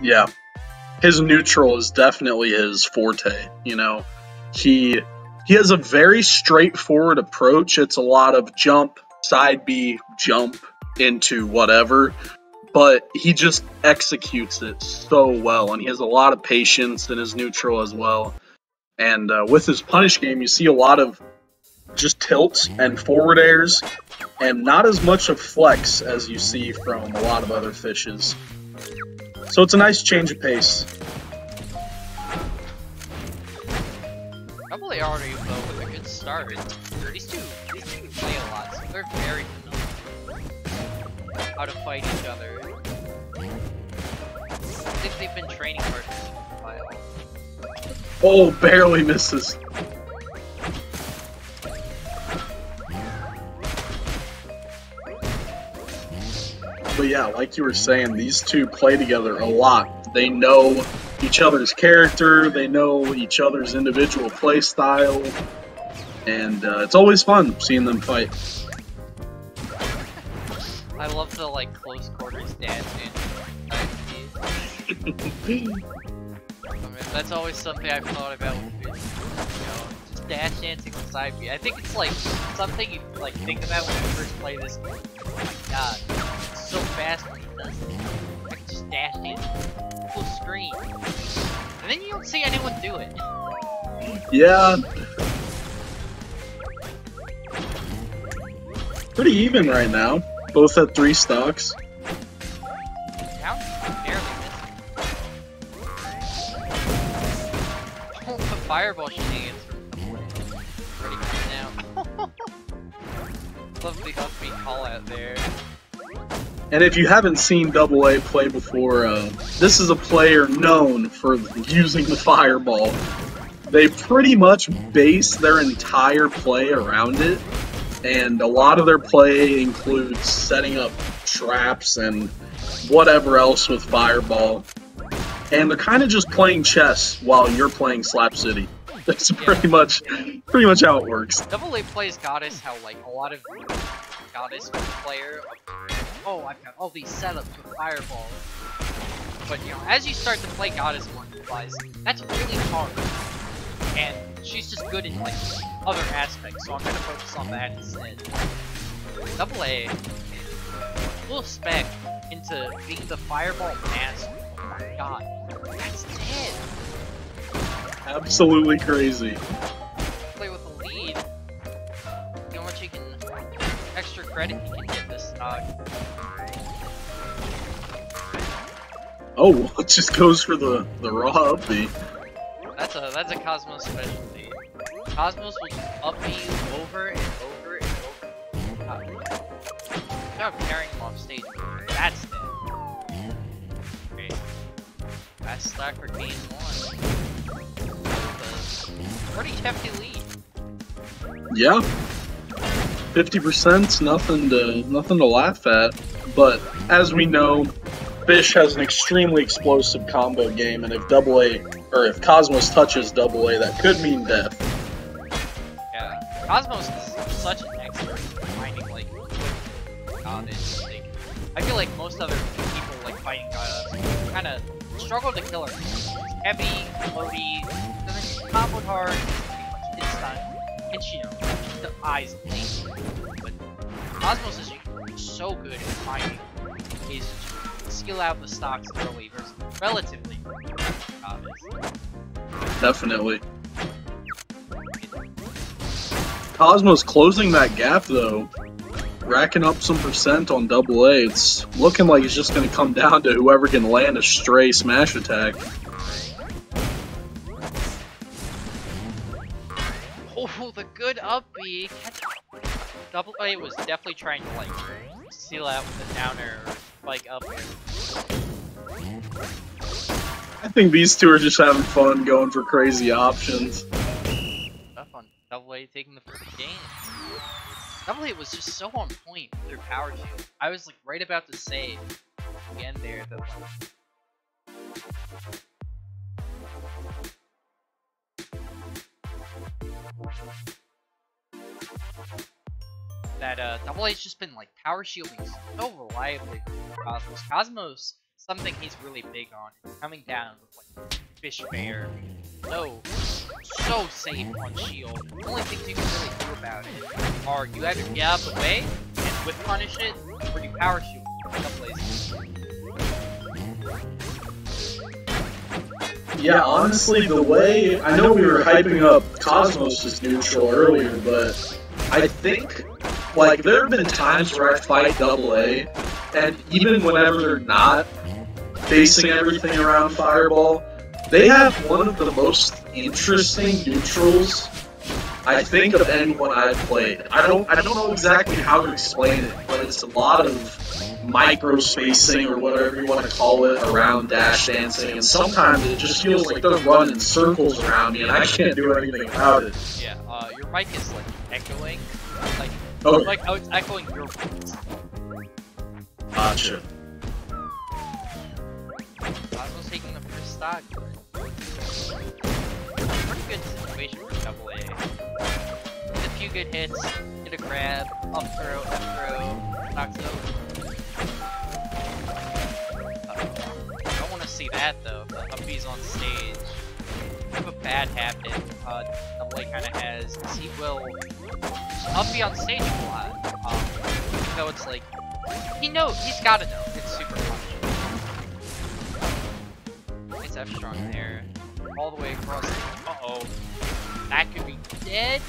Yeah. His neutral is definitely his forte, you know. He he has a very straightforward approach. It's a lot of jump, side B, jump into whatever, but he just executes it so well and he has a lot of patience in his neutral as well. And uh, with his punish game, you see a lot of just tilts and forward airs and not as much of flex as you see from a lot of other fishes. So it's a nice change of pace. Double A already though with a good start. These two, these two play a lot, so they're very familiar how to fight each other. I think they've been training for a while. Oh, barely misses. But yeah, like you were saying, these two play together a lot. They know each other's character, they know each other's individual play style, and uh, it's always fun seeing them fight. I love the like close quarters dancing. I mean, that's always something I've thought about with you know, just dash dancing on side. I think it's like something you like think about when you first play this game. Oh my god, so fast when he does it. Can just dash dance full screen. And then you don't see anyone do it. Yeah. Pretty even right now. Both at three stocks. How barely missing. Oh, the fireball shenanigans from already coming out. Love the call out there. And if you haven't seen Double A play before, uh, this is a player known for using the fireball. They pretty much base their entire play around it, and a lot of their play includes setting up traps and whatever else with fireball. And they're kind of just playing chess while you're playing Slap City. That's pretty much, pretty much how it works. Double A plays Goddess how like a lot of Goddess player. Oh, I've got all these setups with Fireball. But you know, as you start to play Goddess more, you realize that's really hard. And she's just good in like other aspects, so I'm gonna focus on that instead. Double A full spec into being the Fireball master. Oh my god, that's dead. Absolutely crazy. Extra credit you can get this dog. Oh, it just goes for the, the raw up B. That's a that's a Cosmos specialty. Cosmos will just up B over and over and over. Uh, without carrying him off stage. That's dead. Great. Fast stack for game one. Pretty hefty lead. Yeah. Fifty percent's nothing to nothing to laugh at. But as we know, Fish has an extremely explosive combo game, and if Double A or if Cosmos touches Double A, that could mean death. Yeah, Cosmos is such an expert finding like goddess. Like, I feel like most other people like fighting goddess kind of struggle to kill her. Heavy, floaty, she's comboed hard, it's instant, and she, you know, the eyes blink. But Cosmos is so good at finding ways to skill out the stocks early versus relatively goddess. Definitely. Cosmos closing that gap though, racking up some percent on double A. It's looking like it's just going to come down to whoever can land a stray smash attack. Oh, the good up B. Double A was definitely trying to like seal out with the downer or spike up. I think these two are just having fun going for crazy options. Tough on Double A taking the first game. Double A was just so on point with their power shield. I was like right about to say again there that like that uh Double A's just been like power shielding so reliably Cosmos. Cosmos something he's really big on. Coming down with like Fish Bear. So, so safe on shield. The only things you can really do about it are you either get out of the way and whip punish it, or you power shield. Places. Yeah, honestly, the way I know we were hyping up Cosmos as neutral earlier, but I think like there have been times where I fight double A, and even whenever they're not facing everything around Fireball, they have one of the most interesting neutrals I think of anyone I've played. I don't I don't know exactly how to explain it, but it's a lot of micro spacing or whatever you want to call it around dash dancing, and sometimes it just feels like they're running circles around me and I can't do anything about it. Yeah, uh, your mic is like echoing. Like, Okay. like oh, it's echoing your voice. Gotcha. Cosmo's taking the first stock. Pretty good situation for double A. Few good hits, get a grab, up throw, up throw, knocks it over. Uh, I don't want to see that though, but up B's on stage. I have a bad habit, uh, double kind of has, he will Uppy on stage a lot. Um, though it's like, he knows, he's gotta know, it's super punishing. Nice F strong there. All the way across. Uh oh. That could be dead.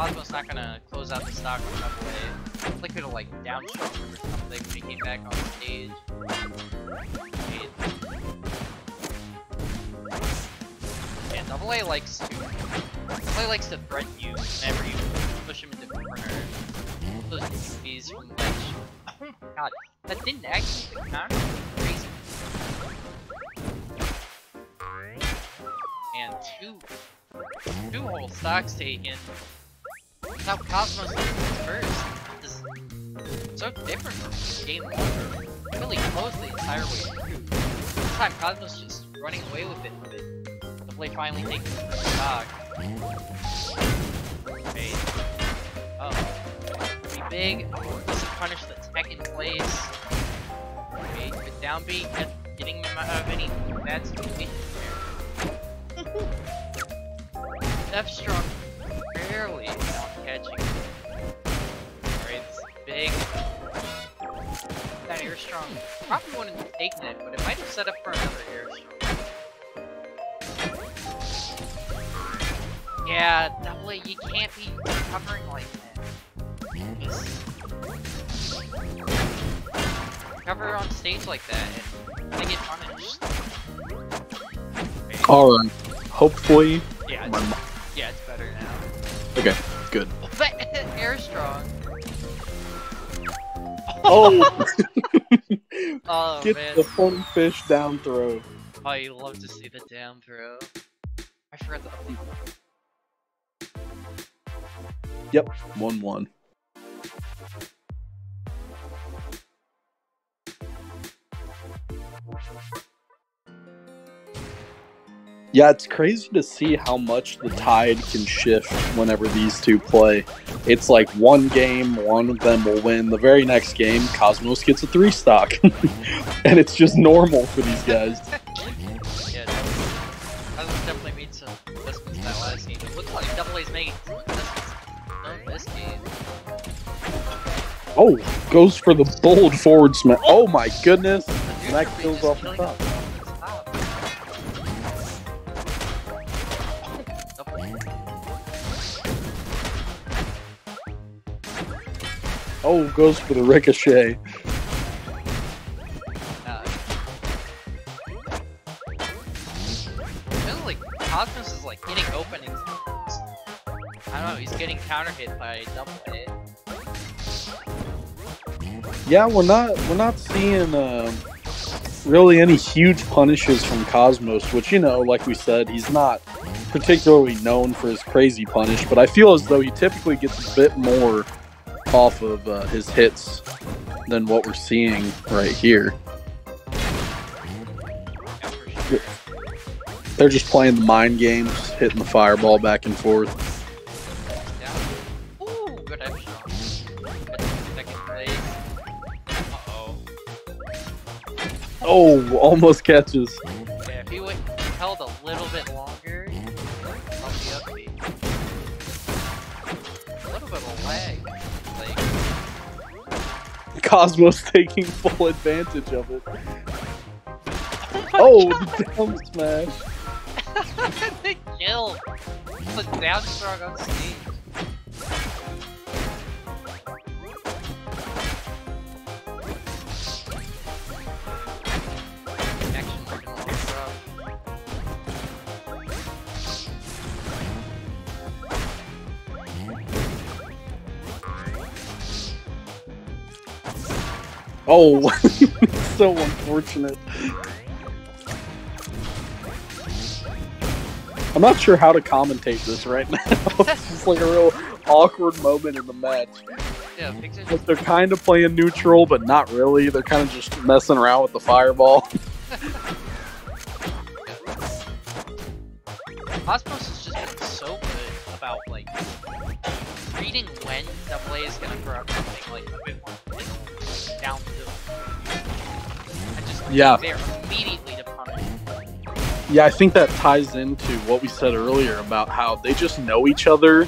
Cosmo's not gonna close out the stock double A. They could have like down or something when he came back on stage. Yeah, double A likes to double A likes to threaten you whenever you push him into the corner. Those TPs from ledge. Oh my god, that didn't actually counter. Crazy. And two, two whole stocks taken. Without Cosmos taking first. Is so different from game one. Really close the entire way through. This time Cosmos just running away with it. But the play finally taking the stock. Okay. Oh. Be big. This punish the in place. Okay, good down B, getting them out of any bad situation there. F strong, barely not catching. Alright, this big. That air strong probably wouldn't have taken it, but it might have set up for another air strong. Yeah, double A, you can't be covering like that. Just cover on stage like that and they get punished. Alright. Hopefully, Yeah, it's, yeah, it's better now. Okay, air strong. Oh, Oh get man. the funny fish down throw. Oh, you love to see the down throw. I forgot the update. Yep, 1 1. Yeah, it's crazy to see how much the tide can shift whenever these two play. It's like one game, one of them will win. The very next game, Cosmos gets a three stock. and it's just normal for these guys. Yeah, Cosmos definitely made some investments that last game. It looked like Double A's making investments in this game. Oh, goes for the bold forward smash. Oh my goodness. And that kills off the top. Oh, goes for the ricochet. Uh, like Cosmos is like getting openings. I don't know, he's getting counter hit by double A. Yeah, we're not we're not seeing uh, really any huge punishes from Cosmos, which you know, like we said, he's not particularly known for his crazy punish, but I feel as though he typically gets a bit more off of uh, his hits than what we're seeing right here. Yeah, for sure. They're just playing the mind games, hitting the fireball back and forth. Yeah. Ooh, good F shot. Good second place. Uh oh. Oh, almost catches. Cosmos taking full advantage of it. oh, Oh, down smash. The kill! The down strong on stage. Oh, so unfortunate. I'm not sure how to commentate this right now. it's just like a real awkward moment in the match. Yeah, Like they're kind of playing neutral, but not really. They're kind of just messing around with the fireball. Cosmos has just been so good about like reading when double A is gonna throw out something like a bit more middle, down just like, Yeah. there immediately to punish. Yeah, I think that ties into what we said earlier about how they just know each other,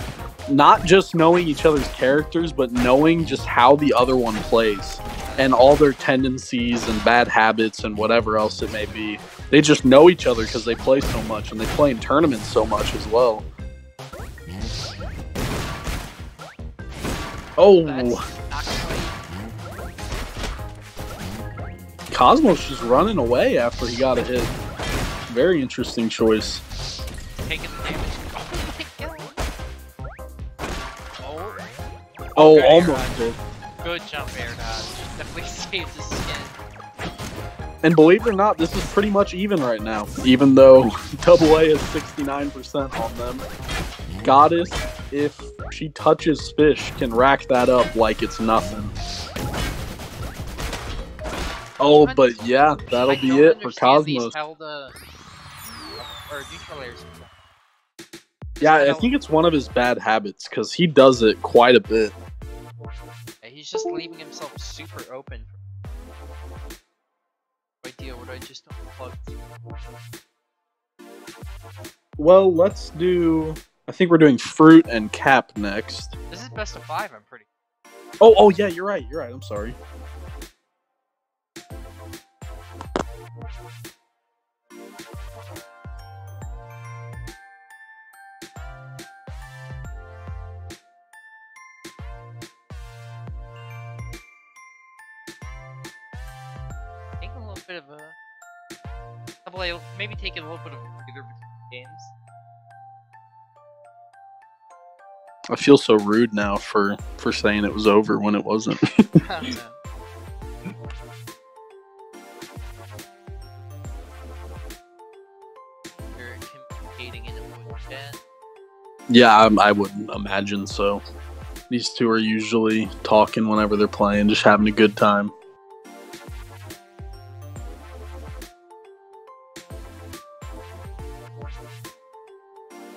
not just knowing each other's characters, but knowing just how the other one plays and all their tendencies and bad habits and whatever else it may be. They just know each other because they play so much and they play in tournaments so much as well. Oh, That's Cosmos just running away after he got a hit. Very interesting choice. taking the damage. Oh. Oh, Okay, almost did. good jump air dodge. Definitely saves his skin. And believe it or not, this is pretty much even right now. Even though Double A is 69% on them. Goddess, if she touches fish, can rack that up like it's nothing. Oh, but yeah, that'll be it for Cosmos. Uh, or neutral airs. Yeah, I think it's one of his bad habits because he does it quite a bit. Yeah, he's just leaving himself super open. Idea what I just unplugged. Well, let's do. I think we're doing fruit and cap next. This is best of five, I'm pretty. Oh, oh yeah, you're right. You're right. I'm sorry. Taking a little bit of a double A, maybe taking a little bit of a breather between games. I feel so rude now for for saying it was over when it wasn't. yeah, I, I would imagine so. These two are usually talking whenever they're playing, just having a good time.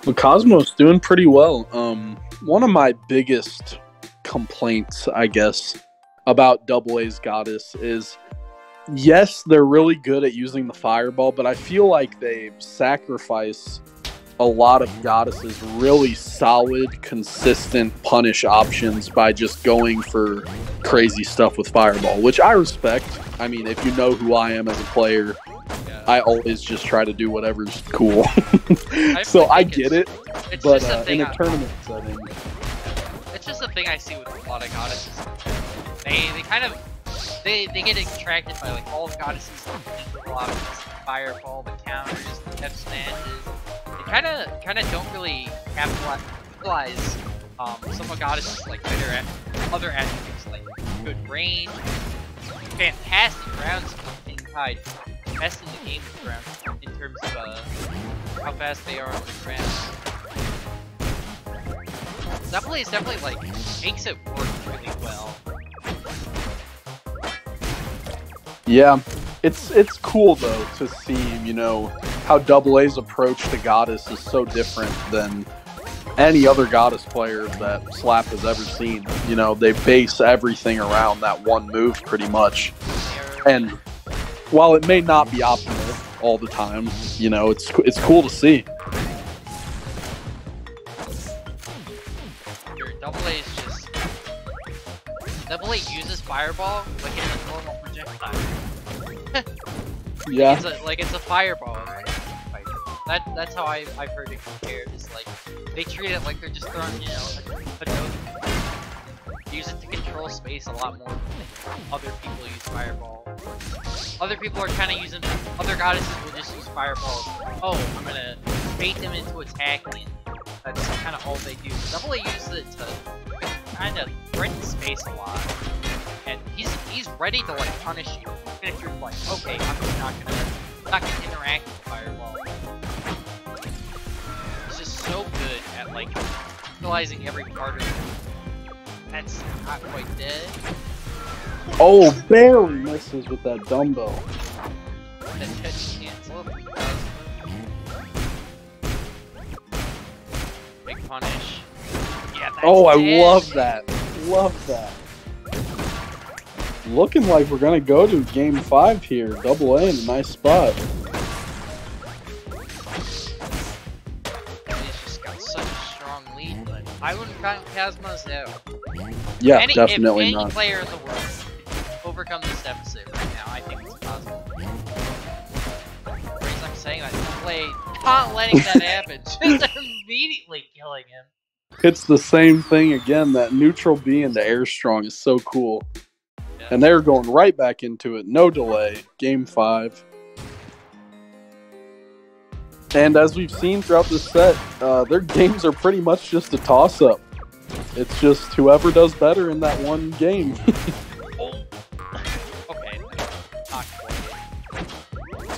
But Cosmos doing pretty well. Um, one of my biggest complaints, I guess, about Double A's Goddess is yes, they're really good at using the fireball, but I feel like they sacrifice a lot of goddesses really solid, consistent punish options by just going for crazy stuff with fireball, which I respect. I mean, if you know who I am as a player, Yeah. I always just try to do whatever's cool. I so I get it, It's but just a uh, thing. in a I- tournament setting, It's just a thing I see with a lot of goddesses. They they kind of they they get attracted by like all goddesses like a lot of this fireball, the counters, the F smashes. Kind of kind of don't really capitalize um some of goddesses like better at- other attributes like good range, fantastic ground speed, being tied best in the game with in terms of uh, how fast they are on the ground. Definitely, is definitely like makes it work really well. yeah, it's it's cool though to see you know how Double A's approach to Goddess is so different than any other Goddess player that Slap has ever seen. You know, they base everything around that one move pretty much. And while it may not be optimal all the time, you know, it's it's cool to see. Double A is just double A uses fireball like it's a normal projectile. Yeah. It's a, like it's a fireball. Right? That that's how I I've heard it compared. Is like they treat it like they're just throwing you know a. Use it to control space a lot more than other people use fireball. Other people are kind of using other goddesses will just use fireball. Oh, I'm gonna bait them into attacking. That's kind of all they do. Double A uses it to kind of threaten space a lot, and he's he's ready to like punish you. Like, okay, I'm just not gonna not gonna interact with fireball. He's just so good at like utilizing every part of it. That's not quite dead. Oh, barely misses with that dumbbell. That catch cancel. Big punish. Yeah, that's Oh, I love that. Love that. Looking like we're gonna go to game five here. Double A in a nice spot. He's just got such a strong lead, but I wouldn't count. Yeah, any, definitely if any not. player in the world overcome this deficit right now, I think it's possible. The reason I'm saying that, play not letting that happen, just immediately killing him. It's the same thing again. That neutral B into air strong is so cool. And they're going right back into it. No delay. Game five. And as we've seen throughout the set, uh, their games are pretty much just a toss up. It's just whoever does better in that one game.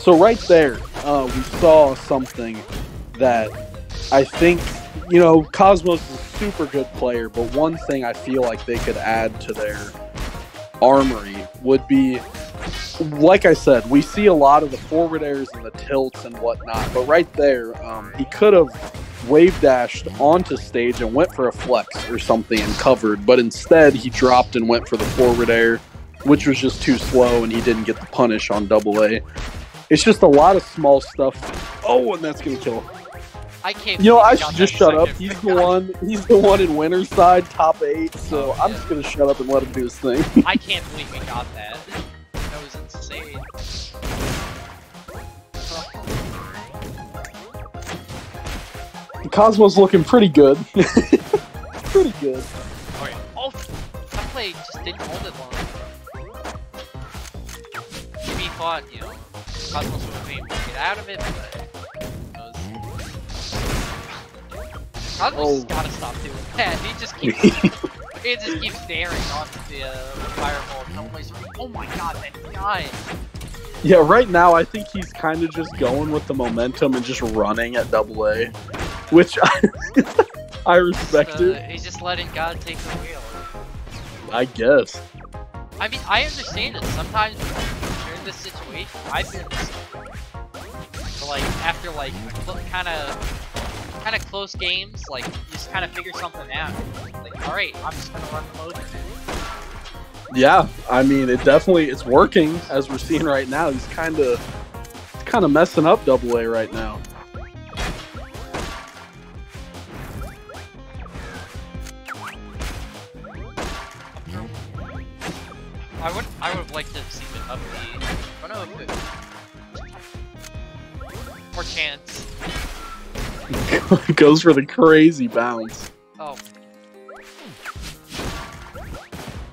So right there, uh, we saw something that I think, you know, Cosmos is a super good player, but one thing I feel like they could add to their armory would be, like I said, we see a lot of the forward airs and the tilts and whatnot, but right there, um, he could have wave dashed onto stage and went for a flex or something and covered, but instead he dropped and went for the forward air, which was just too slow and he didn't get the punish on double A. It's just a lot of small stuff. Oh, and that's gonna kill him. I can't. You know, I should just shut up. He's the one. He's the one in winner's side, top eight. So oh, I'm just gonna shut up and let him do his thing. I can't believe we got that. That was insane. Cosmo's looking pretty good. pretty good. Alright. Oh, that play just didn't hold it long. He thought, you know, Cosmos would been able to get out of it, but Cosmos Oh. gotta stop doing that. He just keeps, he just keeps daring onto the, uh, fireball. Oh my god, that guy! Yeah, right now I think he's kind of just going with the momentum and just running at double A, which I, I respect Uh, it. he's just letting God take the wheel. I guess. I mean, I understand it. Sometimes in this situation, I've been this like after like kind of kind of close games, like you just kind of figure something out. Like, all right, I'm just gonna run the motion. Yeah, I mean it definitely it's working as we're seeing right now. He's kind of kind of messing up double A right now. Goes for the crazy bounce. Oh.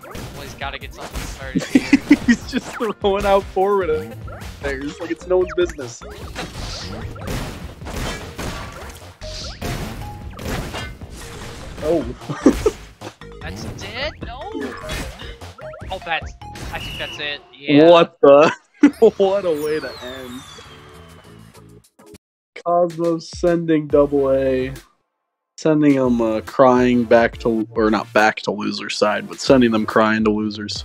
Well, he's got to get something started. He's just throwing out forward there's like it's no one's business. Oh, That's dead? No. Oh, that's. I think that's it. Yeah. what the? what a way to end. Cosmos sending double A, sending them uh, crying back to, or not back to loser side, but sending them crying to losers.